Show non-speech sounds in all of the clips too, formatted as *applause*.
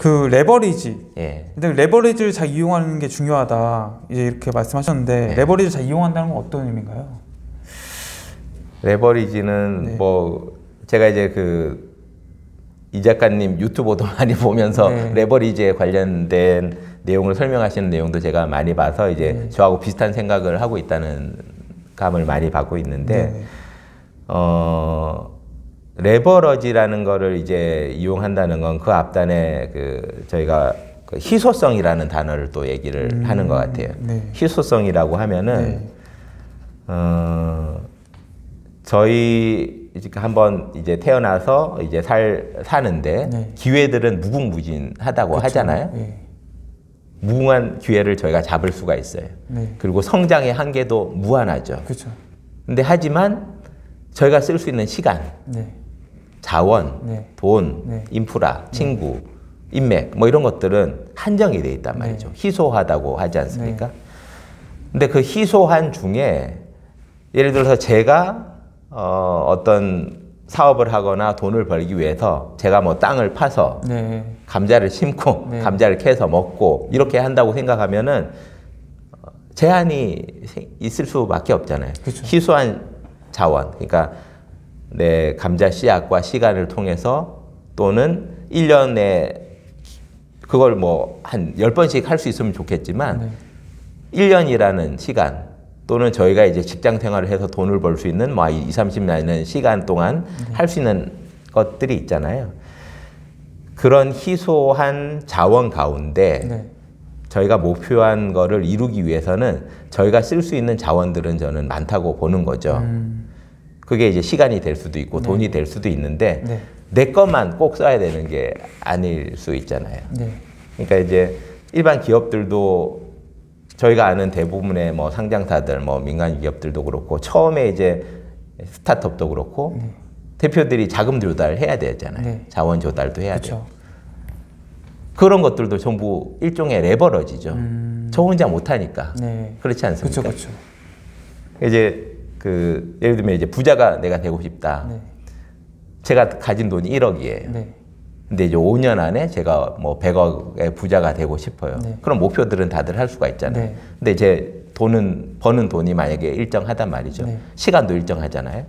그 레버리지. 예. 근데 레버리지를 잘 이용하는 게 중요하다. 이제 이렇게 말씀하셨는데 네. 레버리지를 잘 이용한다는 건 어떤 의미인가요? 레버리지는 네. 뭐 제가 이제 그 이 작가님 유튜브도 *laughs* 많이 보면서 네. 레버리지에 관련된 내용을 설명하시는 내용도 제가 많이 봐서 이제 네. 저하고 비슷한 생각을 하고 있다는 감을 많이 받고 있는데 네. 어 레버러지라는 거를 이제 이용한다는 건 그 앞단에 그 저희가 그 희소성이라는 단어를 또 얘기를 음, 하는 것 같아요. 네. 희소성이라고 하면은 네. 어 저희 이제 한번 이제 태어나서 이제 살 사는데 네. 기회들은 무궁무진하다고 그쵸. 하잖아요. 예. 무궁한 기회를 저희가 잡을 수가 있어요. 네. 그리고 성장의 한계도 무한하죠. 그렇죠. 근데 하지만 저희가 쓸 수 있는 시간, 네. 자원, 네. 돈, 네. 인프라, 친구, 인맥 뭐 이런 것들은 한정이 돼 있단 말이죠. 네. 희소하다고 하지 않습니까? 근데 그 희소한 중에 예를 들어서 제가 어, 어떤 사업을 하거나 돈을 벌기 위해서 제가 뭐 땅을 파서 네. 감자를 심고 네. 감자를 캐서 먹고 이렇게 한다고 생각하면은 어, 제한이 생- 있을 수밖에 없잖아요. 그쵸. 희소한 자원, 그러니까 내 감자 씨앗과 시간을 통해서 또는 1년에 그걸 뭐 한 10번씩 할 수 있으면 좋겠지만 네. 1년이라는 시간 또는 저희가 이제 직장 생활을 해서 돈을 벌 수 있는 뭐 2, 30년이라는 시간 동안 네. 할수 있는 것들이 있잖아요. 그런 희소한 자원 가운데 네. 저희가 목표한 거를 이루기 위해서는 저희가 쓸 수 있는 자원들은 저는 많다고 보는 거죠. 음, 그게 이제 시간이 될 수도 있고 돈이 될 수도 있는데 네. 내 것만 꼭 써야 되는 게 아닐 수 있잖아요. 네. 그러니까 이제 일반 기업들도 저희가 아는 대부분의 뭐 상장사들, 뭐 민간 기업들도 그렇고 처음에 이제 스타트업도 그렇고 네. 대표들이 자금 조달해야 되잖아요. 네. 자원 조달도 해야 돼요. 그렇죠. 그런 것들도 전부 일종의 레버러지죠. 음. 저 혼자 못하니까 네. 그렇지 않습니까? 그렇죠. 그렇죠. 이제 그 예를 들면 이제 부자가 내가 되고 싶다. 네. 제가 가진 돈이 1억이에요. 네. 근데 이제 5년 안에 제가 뭐 100억의 부자가 되고 싶어요. 네. 그런 목표들은 다들 할 수가 있잖아요. 네. 근데 제 돈은 버는 돈이 만약에 일정하단 말이죠. 네. 시간도 일정하잖아요.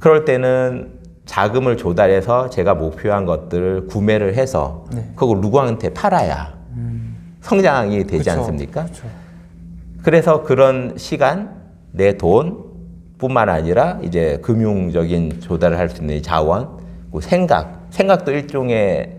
그럴 때는 자금을 조달해서 제가 목표한 것들을 구매를 해서 네. 그걸 누구한테 팔아야 음, 성장이 되지 그쵸. 않습니까? 그렇죠. 그래서 그런 시간, 내 돈 뿐만 아니라 이제 금융적인 조달을 할 수 있는 이 자원, 그 생각, 생각도 일종의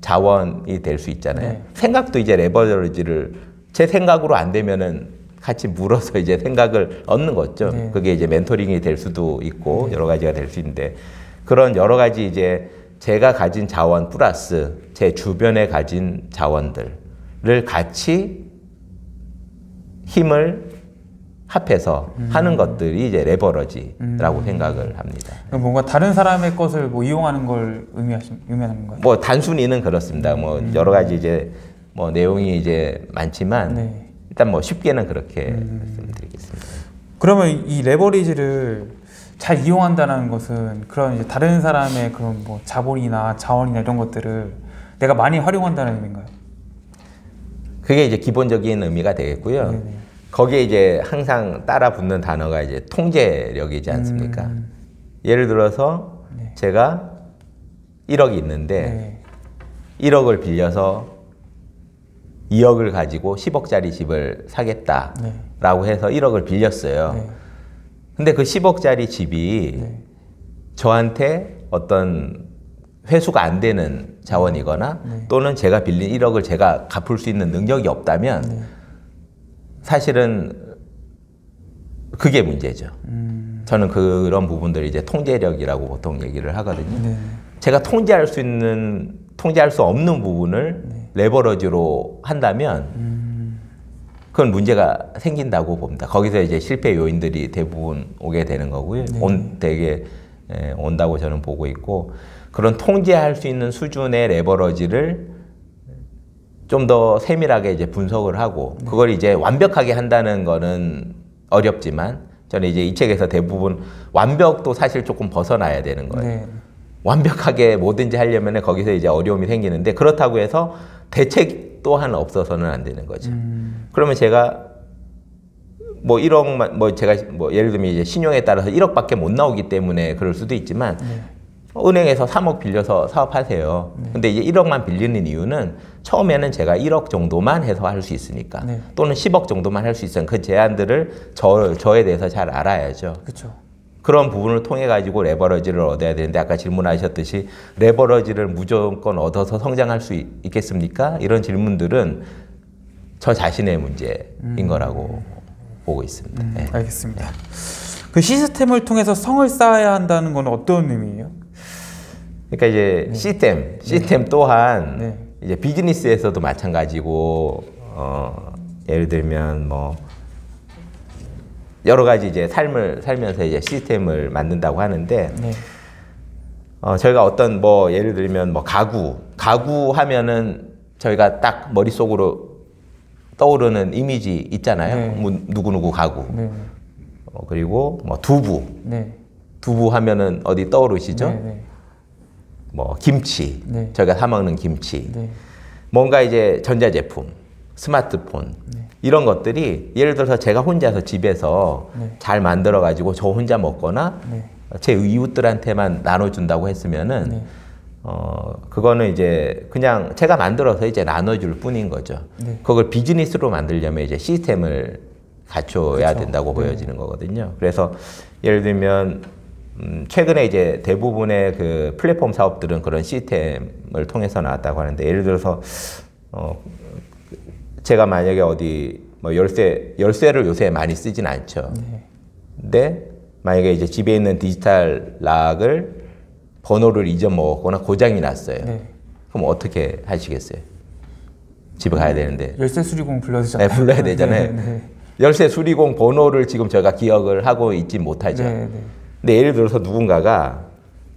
자원이 될 수 있잖아요. 네. 생각도 이제 레버리지를 제 생각으로 안 되면은 같이 물어서 *laughs* 이제 생각을 얻는 거죠. 네. 그게 이제 멘토링이 될 수도 있고 여러 가지가 될 수 있는데 그런 여러 가지 이제 제가 가진 자원 플러스 제 주변에 가진 자원들을 같이 힘을 합해서 하는 것들이 이제 레버러지라고 생각을 합니다. 뭔가 다른 사람의 것을 뭐 이용하는 걸 의미하신 의미하는 건가요? 뭐 단순히는 그렇습니다. 뭐 여러 가지 이제 뭐 내용이 이제 많지만 네. 일단 뭐 쉽게는 그렇게 말씀드리겠습니다. 그러면 이 레버리지를 잘 이용한다는 것은 그런 이제 다른 사람의 그런 뭐 자본이나 자원이나 이런 것들을 내가 많이 활용한다는 의미인가요? 그게 이제 기본적인 의미가 되겠고요. 네네. 거기에 이제 항상 따라 붙는 단어가 이제 통제력이지 않습니까? 음. 예를 들어서 네. 제가 1억이 있는데 네. 1억을 빌려서 2억을 가지고 10억짜리 집을 사겠다라고 네. 해서 1억을 빌렸어요. 네. 근데 그 10억짜리 집이 네. 저한테 어떤 회수가 안 되는 자원이거나 네. 또는 제가 빌린 1억을 제가 갚을 수 있는 능력이 없다면 네. 사실은 그게 문제죠. 음. 저는 그런 부분들을 이제 통제력이라고 보통 얘기를 하거든요. 네. 제가 통제할 수 있는 통제할 수 없는 부분을 네. 레버러지로 한다면 음. 그건 문제가 생긴다고 봅니다. 거기서 이제 실패 요인들이 대부분 오게 되는 거고요. 네. 온 되게 에, 온다고 저는 보고 있고 그런 통제할 수 있는 수준의 레버러지를 좀 더 세밀하게 이제 분석을 하고 네. 그걸 이제 완벽하게 한다는 거는 어렵지만 저는 이제 이 책에서 대부분 완벽도 사실 조금 벗어나야 되는 거예요. 네. 완벽하게 뭐든지 하려면 거기서 이제 어려움이 생기는데 그렇다고 해서 대책 또한 없어서는 안 되는 거죠. 음. 그러면 제가 뭐 1억만 뭐 제가 뭐 예를 들면 이제 신용에 따라서 1억밖에 못 나오기 때문에 그럴 수도 있지만 네. 은행에서 3억 빌려서 사업하세요. 근데 이제 1억만 빌리는 이유는 처음에는 제가 1억 정도만 해서 할 수 있으니까 네. 또는 10억 정도만 할 수 있으니까 그 제한들을 저, 저에 대해서 잘 알아야죠. 그렇죠. 그런 부분을 통해 가지고 레버러지를 얻어야 되는데 아까 질문하셨듯이 레버러지를 무조건 얻어서 성장할 수 있, 있겠습니까? 이런 질문들은 저 자신의 문제인 거라고 보고 있습니다. 음, 네. 알겠습니다. 그 시스템을 통해서 성을 쌓아야 한다는 건 어떤 의미예요? 그러니까 이제 시스템, 시스템 또한 네. 이제 비즈니스에서도 마찬가지고 어, 예를 들면 뭐 여러 가지 이제 삶을 살면서 이제 시스템을 만든다고 하는데 네. 어, 저희가 어떤 뭐 예를 들면 뭐 가구, 가구 하면은 저희가 딱 머릿속으로 떠오르는 이미지 있잖아요. 네. 뭐 누구누구 가구. 네. 어, 그리고 뭐 두부. 네. 두부 하면은 어디 떠오르시죠? 네. 네. 뭐 김치. 네. 저희가 사 먹는 김치. 네. 뭔가 이제 전자제품, 스마트폰 이런 것들이 예를 들어서 제가 혼자서 집에서 네. 잘 만들어 가지고 저 혼자 먹거나 네. 제 이웃들한테만 나눠준다고 했으면은 네. 어 그거는 이제 그냥 제가 만들어서 이제 나눠줄 뿐인 거죠. 네. 그걸 비즈니스로 만들려면 이제 시스템을 갖춰야 그쵸. 된다고 네. 보여지는 거거든요. 그래서 예를 들면 음, 최근에 이제 대부분의 그 플랫폼 사업들은 그런 시스템을 통해서 나왔다고 하는데 예를 들어서 어 제가 만약에 어디 뭐 열쇠 열쇠를 요새 많이 쓰진 않죠. 네. 근데 만약에 이제 집에 있는 디지털 락을 번호를 잊어먹었거나 고장이 났어요. 네. 그럼 어떻게 하시겠어요? 집에 가야 되는데 열쇠 수리공 불러야 되잖아요. 네, 불러야 *laughs* 되잖아요. 네. 네. 열쇠 수리공 번호를 지금 저희가 기억을 하고 있지 못하죠. 네. 네. 근데 예를 들어서 누군가가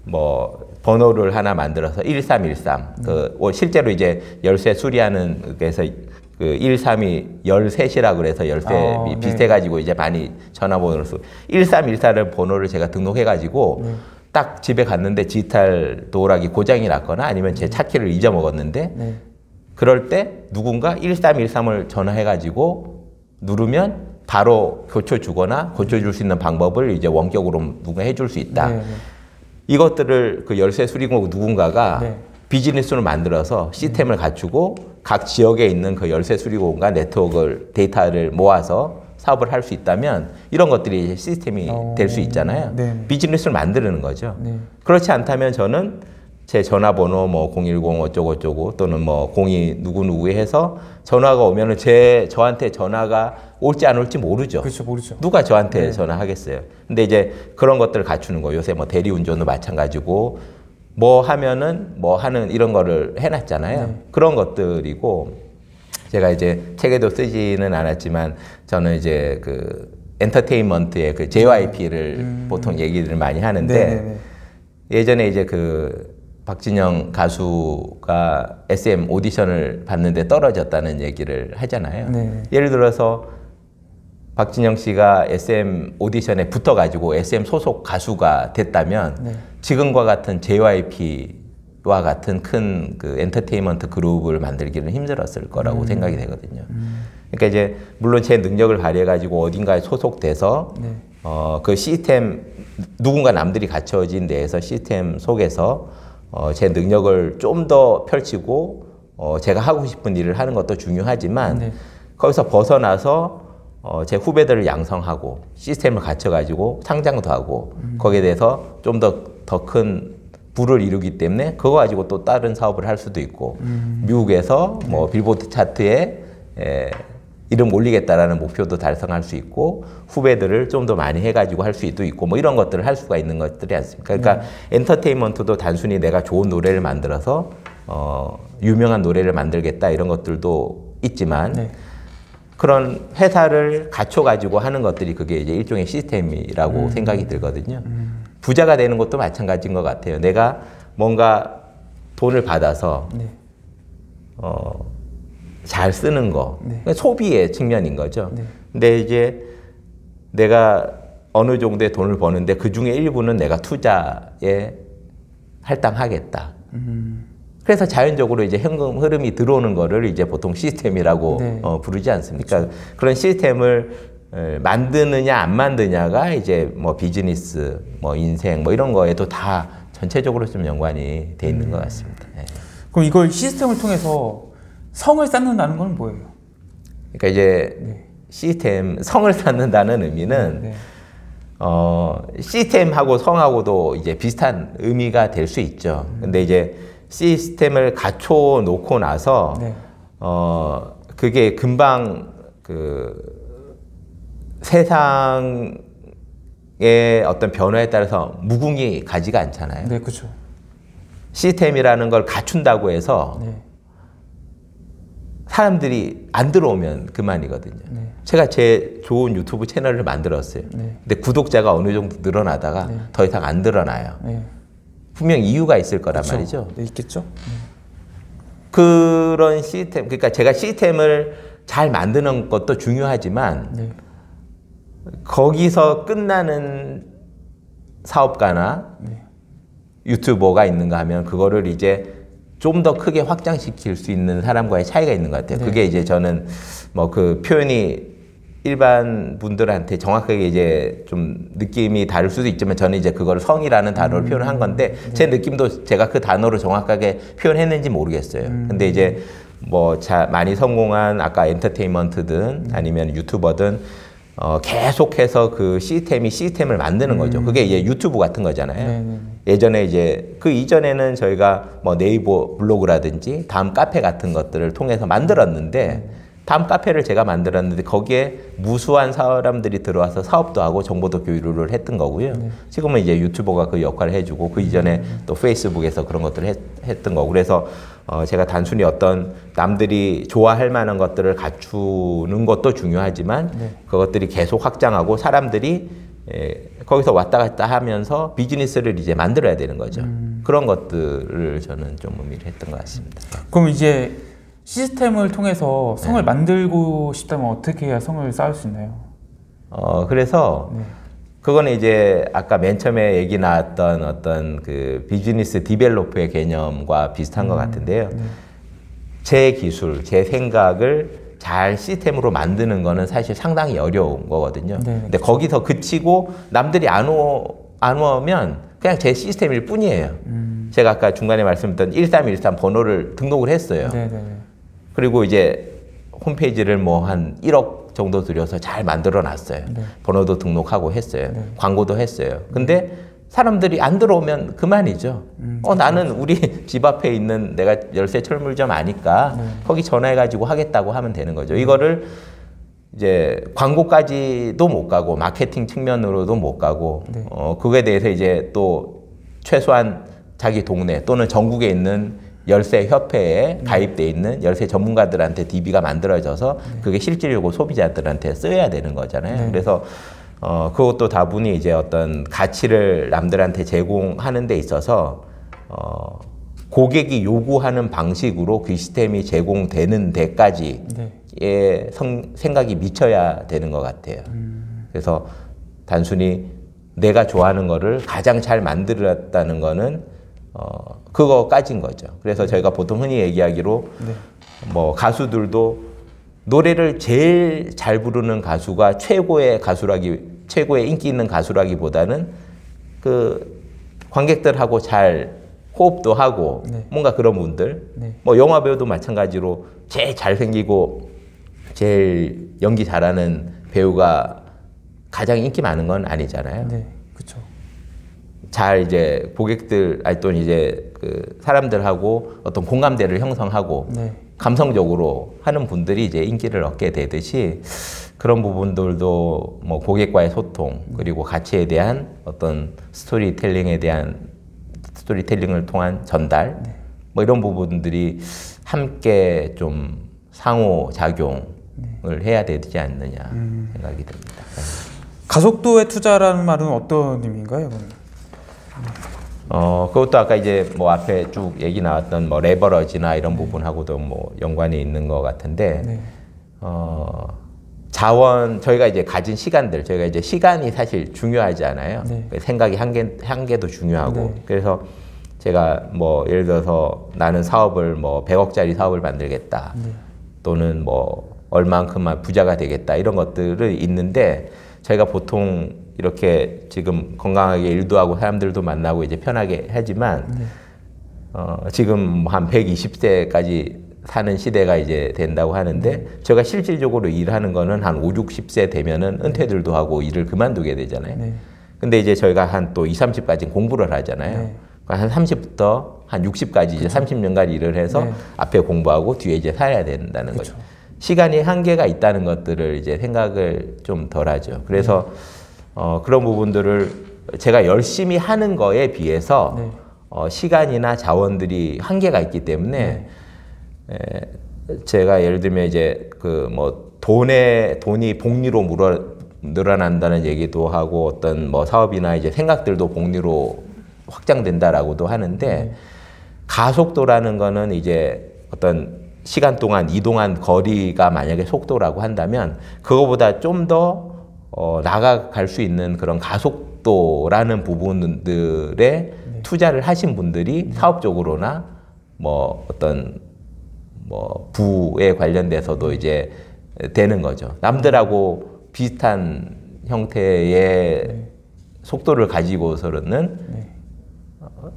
뭐 번호를 하나 만들어서 1313. 그 어, 실제로 이제 열쇠 수리하는 그래서 그 13이 13이라 그래서 열쇠 아, 이 네. 비슷해 가지고 이제 많이 전화번호를 쓰 1314를 번호를 제가 등록해 가지고 네. 딱 집에 갔는데 디지털 도어락이 고장이 났거나 아니면 제 차키를 잊어먹었는데 네. 그럴 때 누군가 1313을 전화해 가지고 누르면 바로 고쳐 주거나 고쳐 줄 수 있는 방법을 이제 원격으로 누가 해줄 수 있다. 네. 네. 이것들을 그 열쇠 수리공 누군가가 네. 비즈니스로 만들어서 시스템을 갖추고 각 지역에 있는 그 열쇠 수리공과 네트워크를 데이터를 모아서 사업을 할 수 있다면 이런 것들이 시스템이 어, 될수 있잖아요. 네. 비즈니스를 만드는 거죠. 네. 그렇지 않다면 저는 제 전화번호 뭐 010 어쩌고 어쩌고 또는 뭐 02 누구 누구 해서 전화가 오면은 제 저한테 전화가 올지 안 올지 모르죠. 그렇죠. 모르죠. 누가 저한테 네. 전화하겠어요. 근데 이제 그런 것들을 갖추는 거 요새 뭐 대리운전도 마찬가지고 뭐 하면은 뭐 하는 이런 거를 해놨잖아요. 네. 그런 것들이고 제가 이제 책에도 쓰지는 않았지만 저는 이제 그 엔터테인먼트의 그 JYP를 보통 얘기를 많이 하는데 음. 네. 네. 네. 예전에 이제 그 박진영 가수가 SM 오디션을 봤는데 떨어졌다는 얘기를 하잖아요. 네. 예를 들어서 박진영 씨가 SM 오디션에 붙어가지고 SM 소속 가수가 됐다면 네. 지금과 같은 JYP와 같은 큰 그 엔터테인먼트 그룹을 만들기는 힘들었을 음. 거라고 생각이 되거든요. 그러니까 이제 물론 제 능력을 발휘해가지고 어딘가에 소속돼서 네. 어, 그 시스템 누군가 남들이 갖춰진 데에서 시스템 속에서 어, 제 능력을 좀 더 펼치고 어, 제가 하고 싶은 일을 하는 것도 중요하지만 네. 거기서 벗어나서 어, 제 후배들을 양성하고 시스템을 갖춰가지고 상장도 하고 거기에 대해서 좀 더 더 큰 부를 이루기 때문에 그거 가지고 또 다른 사업을 할 수도 있고 미국에서 뭐 빌보드 차트에 에, 이름 올리겠다라는 목표도 달성할 수 있고 후배들을 좀 더 많이 해가지고 할 수도 있고 뭐 이런 것들을 할 수가 있는 것들이 않습니까? 그러니까 엔터테인먼트도 단순히 내가 좋은 노래를 만들어서 어, 유명한 노래를 만들겠다 이런 것들도 있지만 네. 그런 회사를 갖춰가지고 하는 것들이 그게 이제 일종의 시스템이라고 음. 생각이 들거든요. 부자가 되는 것도 마찬가지인 것 같아요. 내가 뭔가 돈을 받아서 네. 어, 잘 쓰는 거. 네. 그러니까 소비의 측면인 거죠. 네. 근데 이제 내가 어느 정도의 돈을 버는데 그 중에 일부는 내가 투자에 할당하겠다. 음. 그래서 자연적으로 이제 현금 흐름이 들어오는 거를 이제 보통 시스템이라고 네. 어, 부르지 않습니까? 그런 시스템을 에, 만드느냐 안 만드냐가 이제 뭐 비즈니스, 뭐 인생, 뭐 이런 거에도 다 전체적으로 좀 연관이 돼 있는 것 같습니다. 예. 그럼 이걸 시스템을 통해서 성을 쌓는다는 건 뭐예요? 그러니까 이제 네. 시스템 성을 쌓는다는 의미는 네. 어, 시스템하고 성하고도 이제 비슷한 의미가 될 수 있죠. 근데 이제 시스템을 갖춰 놓고 나서 네. 어, 그게 금방 그 세상의 어떤 변화에 따라서 무궁이 가지가 않잖아요. 네, 그렇죠. 시스템이라는 걸 갖춘다고 해서 네. 사람들이 안 들어오면 그만이거든요. 네. 제가 제 좋은 유튜브 채널을 만들었어요. 네. 근데 구독자가 어느 정도 늘어나다가 네. 더 이상 안 늘어나요. 네. 분명 이유가 있을 거란 그렇죠. 말이죠. 네, 있겠죠. 그런 시스템, 그러니까 제가 시스템을 잘 만드는 것도 중요하지만 네. 거기서 끝나는 사업가나 네. 유튜버가 있는가 하면 그거를 이제 좀 더 크게 확장시킬 수 있는 사람과의 차이가 있는 것 같아요. 네. 그게 이제 저는 뭐 그 표현이 일반 분들한테 정확하게 이제 좀 느낌이 다를 수도 있지만 저는 이제 그걸 성이라는 단어로 음. 표현한 건데 제 느낌도 제가 그 단어로 정확하게 표현했는지 모르겠어요. 음. 근데 이제 뭐 자, 많이 성공한 아까 엔터테인먼트든 아니면 유튜버든 어, 계속해서 그 시스템이 시스템을 만드는 거죠. 그게 이제 유튜브 같은 거잖아요. 음. 네, 네. 예전에 이제 그 이전에는 저희가 뭐 네이버 블로그라든지 다음 카페 같은 것들을 통해서 만들었는데 다음 카페를 제가 만들었는데 거기에 무수한 사람들이 들어와서 사업도 하고 정보도 교류를 했던 거고요. 지금은 이제 유튜버가 그 역할을 해주고 그 이전에 또 페이스북에서 그런 것들을 했, 했던 거고 그래서 어 제가 단순히 어떤 남들이 좋아할 만한 것들을 갖추는 것도 중요하지만 네. 그것들이 계속 확장하고 사람들이 예, 거기서 왔다 갔다 하면서 비즈니스를 이제 만들어야 되는 거죠. 그런 것들을 저는 좀 의미를 했던 것 같습니다. 그럼 이제 시스템을 통해서 네. 성을 만들고 싶다면 어떻게 해야 성을 쌓을 수 있나요? 어, 그래서 네. 그거는 이제 아까 맨 처음에 얘기 나왔던 어떤 그 비즈니스 디벨로퍼의 개념과 비슷한 것 같은데요. 네. 제 기술, 제 생각을 잘 시스템으로 만드는 거는 사실 상당히 어려운 거거든요. 네, 근데 거기서 그치고 남들이 안, 오, 안 오면 그냥 제 시스템일 뿐이에요. 음. 제가 아까 중간에 말씀드렸던 1313 번호를 등록을 했어요. 네, 네, 네. 그리고 이제 홈페이지를 뭐 한 1억 정도 들여서 잘 만들어 놨어요. 네. 번호도 등록하고 했어요. 네. 광고도 했어요. 근데 사람들이 안 들어오면 그만이죠. 음, 어, 나는 우리 *laughs* 집 앞에 있는 내가 열쇠 철물점 아니까 네. 거기 전화해가지고 하겠다고 하면 되는 거죠. 이거를 이제 광고까지도 못 가고 마케팅 측면으로도 못 가고 네. 어, 그거에 대해서 이제 또 최소한 자기 동네 또는 전국에 있는 열쇠 협회에 가입돼 있는 열쇠 전문가들한테 DB가 만들어져서 그게 실질적으로 소비자들한테 쓰여야 되는 거잖아요. 네. 그래서 어, 그것도 다분히 이제 어떤 가치를 남들한테 제공하는 데 있어서 어, 고객이 요구하는 방식으로 그 시스템이 제공되는 데까지 네. 의 성- 생각이 미쳐야 되는 것 같아요. 그래서 단순히 내가 좋아하는 거를 가장 잘 만들었다는 거는 어, 그거까진 거죠. 그래서 저희가 보통 흔히 얘기하기로 네. 뭐 가수들도 노래를 제일 잘 부르는 가수가 최고의 가수라기 최고의 인기 있는 가수라기보다는 그 관객들하고 잘 호흡도 하고 네. 뭔가 그런 분들 네. 뭐 영화 배우도 마찬가지로 제일 잘생기고 제일 연기 잘하는 배우가 가장 인기 많은 건 아니잖아요. 네. 잘 이제 고객들 아니 또 이제 그 사람들하고 어떤 공감대를 형성하고 네. 감성적으로 하는 분들이 이제 인기를 얻게 되듯이 그런 부분들도 뭐 고객과의 소통 그리고 가치에 대한 어떤 스토리텔링에 대한 스토리텔링을 통한 전달 뭐 이런 부분들이 함께 좀 상호 작용을 해야 되지 않느냐 생각이 듭니다. 가속도의 투자라는 말은 어떤 의미인가요? 그러면? 어, 그것도 아까 이제 뭐 앞에 쭉 얘기 나왔던 뭐 레버러지나 이런 부분하고도 뭐 연관이 있는 것 같은데, 네. 어, 자원, 저희가 이제 가진 시간들, 저희가 이제 시간이 사실 중요하지 않아요. 네. 생각이 한계, 한계도 중요하고. 네. 그래서 제가 뭐 예를 들어서 나는 사업을 뭐 100억짜리 사업을 만들겠다. 네. 또는 뭐 얼만큼만 부자가 되겠다 이런 것들을 있는데 저희가 보통 이렇게 지금 건강하게 일도 하고 사람들도 만나고 이제 편하게 하지만 네. 어, 지금 한 120세까지 사는 시대가 이제 된다고 하는데 제가 실질적으로 일하는 거는 한 5, 60세 되면은 은퇴들도 하고 일을 그만두게 되잖아요. 네. 근데 이제 저희가 한 또 20, 30까지 공부를 하잖아요. 네. 그러니까 한 30부터 한 60까지 이제 30년간 일을 해서 네. 앞에 공부하고 뒤에 이제 살아야 된다는 그쵸. 거죠. 시간이 한계가 있다는 것들을 이제 생각을 좀 덜 하죠. 그래서 어, 그런 부분들을 제가 열심히 하는 거에 비해서 네. 어, 시간이나 자원들이 한계가 있기 때문에 네. 에, 제가 예를 들면 이제 그 뭐 돈에 돈이 복리로 물어 늘어난다는 얘기도 하고 어떤 뭐 사업이나 이제 생각들도 복리로 확장된다라고도 하는데 네. 가속도라는 거는 이제 어떤 시간 동안 이동한 거리가 만약에 속도라고 한다면 그거보다 좀더 어, 나아갈 수 있는 그런 가속도라는 부분들에 투자를 하신 분들이 사업적으로나 뭐 어떤 뭐 부에 관련돼서도 이제 되는 거죠. 남들하고 비슷한 형태의 속도를 가지고서는 네.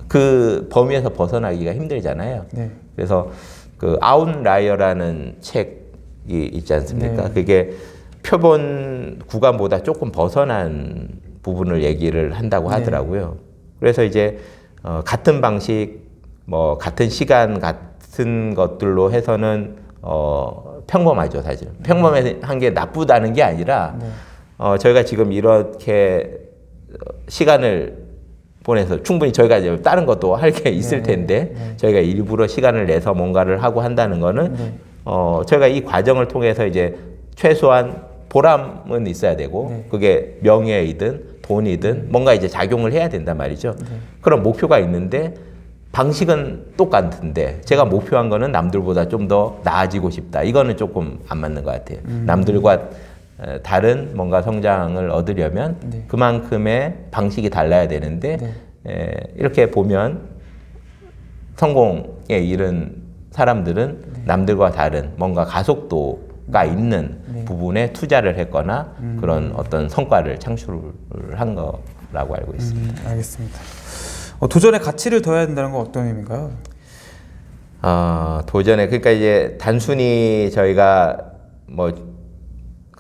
그 범위에서 벗어나기가 힘들잖아요. 네. 그래서 그 아웃라이어라는 책이 있지 않습니까? 네. 그게 표본 구간보다 조금 벗어난 부분을 얘기를 한다고 네. 하더라고요. 그래서 이제 어, 같은 방식, 뭐 같은 시간 같은 것들로 해서는 어, 평범하죠, 사실. 평범한 게 나쁘다는 게 아니라 네. 어, 저희가 지금 이렇게 어, 시간을 보내서 충분히 저희가 이제 다른 것도 할 게 있을 네, 텐데 네. 저희가 일부러 시간을 내서 뭔가를 하고 한다는 거는 네. 어, 저희가 이 과정을 통해서 이제 최소한 보람은 있어야 되고 네. 그게 명예이든 돈이든 뭔가 이제 작용을 해야 된단 말이죠. 네. 그런 목표가 있는데 방식은 똑같은데 제가 목표한 거는 남들보다 좀 더 나아지고 싶다. 이거는 조금 안 맞는 것 같아요. 음. 남들과 어, 다른 뭔가 성장을 얻으려면 네. 그만큼의 방식이 달라야 되는데 네. 에, 이렇게 보면 성공에 이른 사람들은 네. 남들과 다른 뭔가 가속도 가 있는 네. 부분에 투자를 했거나 음. 그런 어떤 성과를 창출을 한 거라고 알고 있습니다. 음, 알겠습니다. 어, 도전의 가치를 더해야 된다는 건 어떤 의미인가요? 아, 도전에 그러니까 이제 단순히 저희가 뭐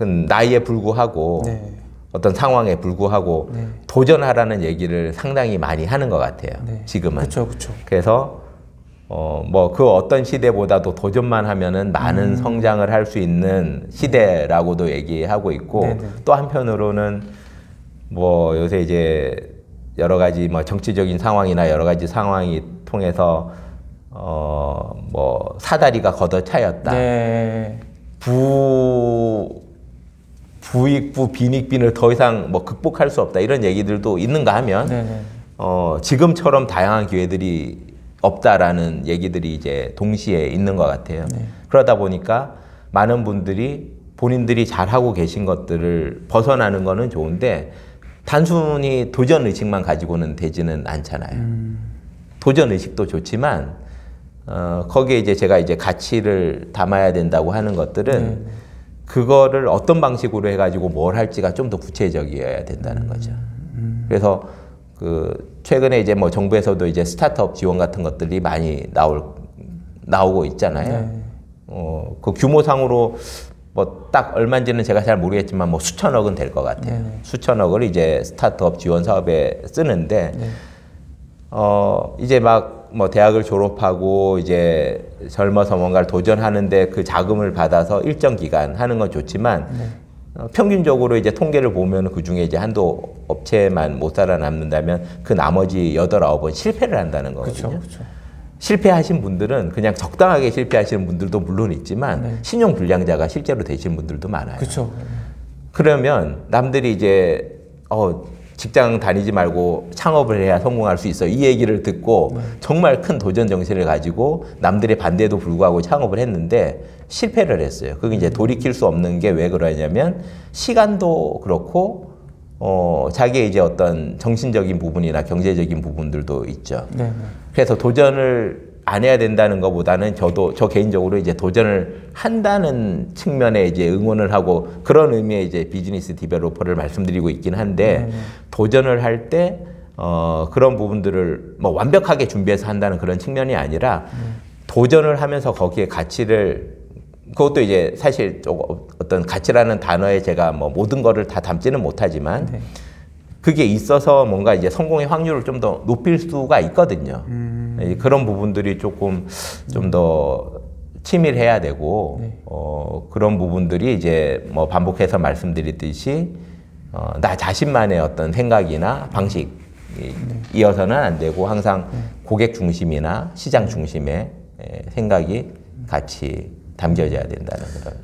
그 나이에 불구하고 네. 어떤 상황에 불구하고 네. 도전하라는 얘기를 상당히 많이 하는 것 같아요. 네. 지금은. 그렇죠, 그렇죠. 그래서 어 뭐 그 어떤 시대보다도 도전만 하면은 많은 음. 성장을 할 수 있는 시대라고도 얘기하고 있고 네네. 또 한편으로는 뭐 요새 이제 여러 가지 뭐 정치적인 상황이나 여러 가지 상황이 통해서 어 뭐 사다리가 걷어차였다. 네. 부 부익부 빈익빈을 더 이상 뭐 극복할 수 없다 이런 얘기들도 있는가 하면 네, 네. 어, 지금처럼 다양한 기회들이 없다라는 얘기들이 이제 동시에 있는 것 같아요. 네. 그러다 보니까 많은 분들이 본인들이 잘하고 계신 것들을 벗어나는 거는 좋은데 단순히 도전 의식만 가지고는 되지는 않잖아요. 음. 도전 의식도 좋지만 어, 거기에 이제 제가 이제 가치를 담아야 된다고 하는 것들은 네, 네. 그거를 어떤 방식으로 해가지고 뭘 할지가 좀 더 구체적이어야 된다는 거죠. 음. 그래서 그 최근에 이제 뭐 정부에서도 이제 스타트업 지원 같은 것들이 많이 나올 나오고 있잖아요. 네. 어, 그 규모상으로 뭐 딱 얼마인지는 제가 잘 모르겠지만 뭐 수천억은 될 것 같아요. 네네. 수천억을 이제 스타트업 지원 사업에 쓰는데 네. 어 이제 막 뭐 대학을 졸업하고 이제 젊어서 뭔가를 도전하는데 그 자금을 받아서 일정 기간 하는 건 좋지만 네. 어, 평균적으로 이제 통계를 보면 그 중에 이제 한도 업체만 못 살아남는다면 그 나머지 여덟 아홉 은 실패를 한다는 거거든요. 그렇죠. 실패하신 분들은 그냥 적당하게 실패하시는 분들도 물론 있지만 네. 신용 불량자가 실제로 되신 분들도 많아요. 그렇죠. 그러면 남들이 이제 어 직장 다니지 말고 창업을 해야 성공할 수 있어 이 얘기를 듣고 정말 큰 도전 정신을 가지고 남들의 반대에도 불구하고 창업을 했는데 실패를 했어요. 그게 이제 돌이킬 수 없는 게 왜 그러냐면 시간도 그렇고 어, 자기의 이제 어떤 정신적인 부분이나 경제적인 부분들도 있죠. 네, 네. 그래서 도전을 안 해야 된다는 것보다는 저도 저 개인적으로 이제 도전을 한다는 측면에 이제 응원을 하고 그런 의미의 이제 비즈니스 디벨로퍼를 말씀드리고 있긴 한데 네. 도전을 할때 어, 그런 부분들을 뭐 완벽하게 준비해서 한다는 그런 측면이 아니라 도전을 하면서 거기에 가치를 그것도 이제 사실 조- 어떤 가치라는 단어에 제가 뭐 모든 거를 다 담지는 못하지만 네. 그게 있어서 뭔가 이제 성공의 확률을 좀 더 높일 수가 있거든요. 음. 네, 그런 부분들이 조금 좀더 치밀해야 되고 네. 어, 그런 부분들이 이제 뭐 반복해서 말씀드렸듯이 어, 나 자신만의 어떤 생각이나 방식 이- 이어서는 안 되고 항상 고객 중심이나 시장 중심의 에, 생각이 같이 담겨져야 된다는 그런